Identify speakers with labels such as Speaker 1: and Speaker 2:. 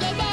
Speaker 1: Bye-bye.